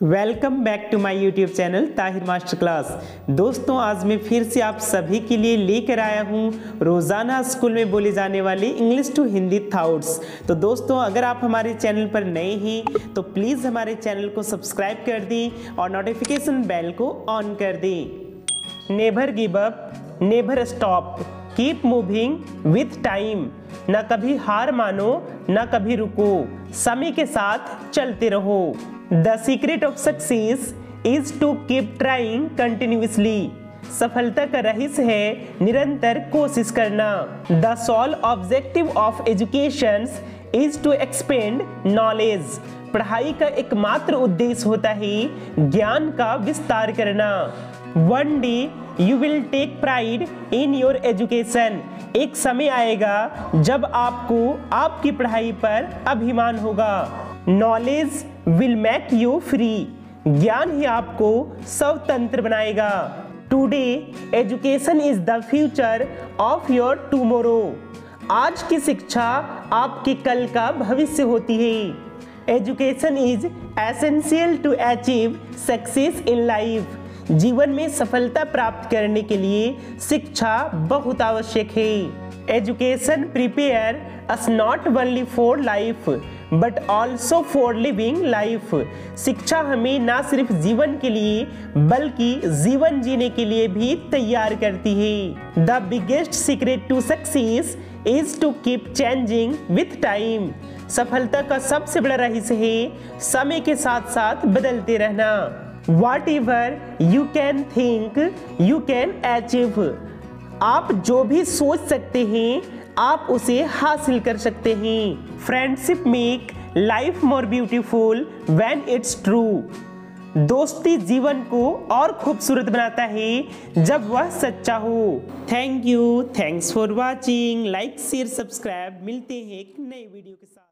Welcome back to my YouTube channel Tahir master class दोस्तों, आज मैं फिर से आप सभी के लिए लेकर आया हूँ रोज़ाना स्कूल में बोली जाने वाली इंग्लिश टू हिंदी थाउट्स तो दोस्तों, अगर आप हमारे चैनल पर नए हैं तो प्लीज़ हमारे चैनल को सब्सक्राइब कर दें और नोटिफिकेशन बेल को ऑन कर दें। Never give up never stop keep moving with time न कभी हार मानो, ना कभी रुको. समय के साथ चलते रहो। The secret of success is to keep trying continuously सफलता का रहस्य है निरंतर कोशिश करना। The sole objective of education is to expand knowledge पढ़ाई का एकमात्र उद्देश्य होता है ज्ञान का विस्तार करना। One day you will take pride in your education एक समय आएगा जब आपको आपकी पढ़ाई पर अभिमान होगा। Knowledge will make you free ज्ञान ही आपको स्वतंत्र बनाएगा. Today education is the future of your tomorrow आज की शिक्षा आपके कल का भविष्य होती है. Education is essential to achieve success in life जीवन में सफलता प्राप्त करने के लिए शिक्षा बहुत आवश्यक है. Education prepare us not only for life but also for living life शिक्षा हमें ना सिर्फ़ जीवन के लिए, बल्कि जीवन जीने के लिए भी तैयार करती है। The biggest secret to success is to keep changing with time सफलता का सबसे बड़ा रहस्य है समय के साथ साथ बदलते रहना। Whatever you can think you can achieve आप जो भी सोच सकते हैं, आप उसे हासिल कर सकते हैं। Friendship make life more beautiful when it's true दोस्ती जीवन को और खूबसूरत बनाता है जब वह सच्चा हो। Thank you thanks for watching like share subscribe मिलते हैं एक नई वीडियो के साथ।